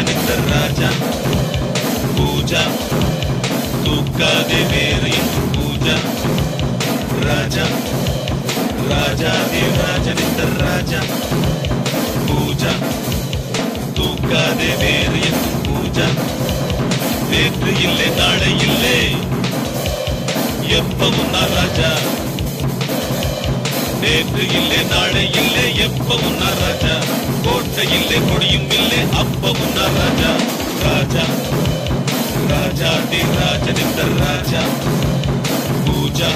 ராஜாதிராஜனிந்த ராஜா பூஜா தூக்காதே வேறு என்று பூஜா ராஜா ராஜாதிராஜனிந்த ராஜா பூஜா தூக்காதே வேறு என்று பூஜா நேற்று இல்லை நாளை இல்லை எப்பவும் நான் ராஜா நேற்று இல்லை நாளை இல்லை எப்பவும் நான் ராஜா கோட்டை இல்லை கொடியும் இல்லை அப்பவும் நான் ராஜா ராஜா ராஜா தி ராஜனிந்த ராஜா. பூஜா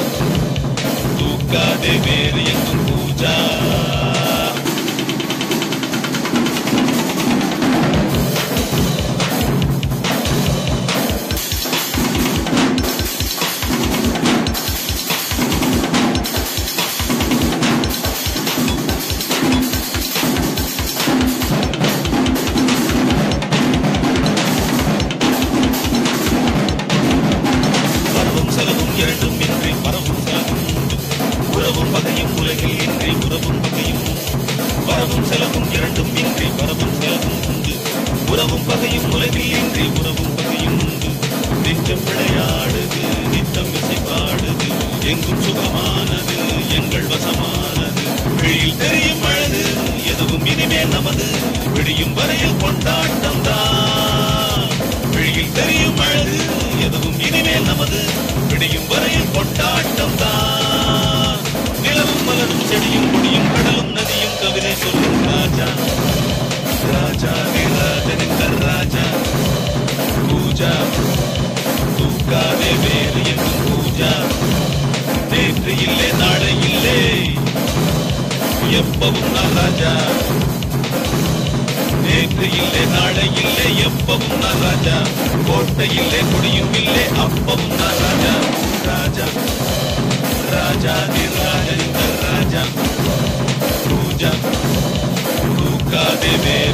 தூக்காதே வேறு எங்கும் பூஜா. உறவும் பகையும் உலகில் இன்றி உறவும் பகையும் உண்டு. நிச்சம் விளையாடுது நித்தம் இசை பாடுது. எங்கும் சுகமானது எங்கள் வசமானது. வெளியில் தெரியும் அழகு எதுவும் இனிமே நமது. விடியும் வரையில் கொண்டாட்டம் தான். வெளியில் தெரியும் அழகு எதுவும் இனிமே நமது. விடியும் வரையில் கொண்டாட்டம் தான். நிலவும் மலரும் செடியும் கொடியும் கடலும் நதியும் கவிதை சொல்லும் எப்பவும் நான் ராஜா நேற்று இல்லை நாளை இல்லை எப்பவும் நான் ராஜா கோட்டை இல்லை கொடியும் இல்லை அப்பவும் நான் ராஜா ராஜா ராஜா ராஜனிந்த ராஜா பூஜா தூக்காதே வேறு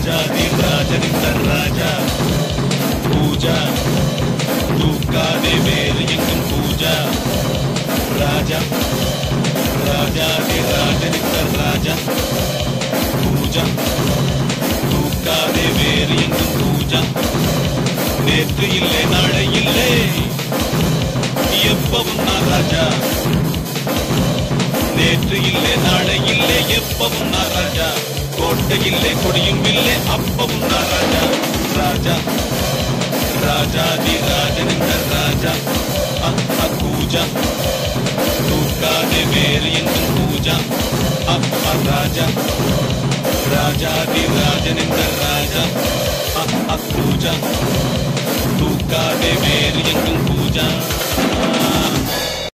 ராஜா தி ராஜனிந்த ராஜா பூஜா தூக்காதே வேறு எங்கும் பூஜா ராஜா ராஜா தி ராஜனிந்த ராஜா பூஜா தூக்காதே வேறு எங்கும் பூஜா நேற்று இல்லை நாளை இல்லை எப்பவும் நான் ராஜா நேற்று இல்லை நாளை இல்லை எப்பவும் நான் ராஜா ಕೋಟೆಯಿಲ್ಲೇ ಕೊಡಿಯುಂಬಿಲ್ಲೇ ಅಪ್ಪಂ ರಾಜ ರಾಜ ರಾಜಾದಿ ರಾಜನಿಂದ ರಾಜ ಅಕ್ಕ ಕೂಜ ತೂಕಾದೆ ಬೇರೆಯಿಂದ ಕೂಜ ಅಪ್ಪ ರಾಜ ರಾಜಾದಿ ರಾಜನಿಂದ ರಾಜ ಅಕ್ಕ ಕೂಜ ತೂಕಾದೆ ಬೇರೆಯಿಂದ ಕೂಜ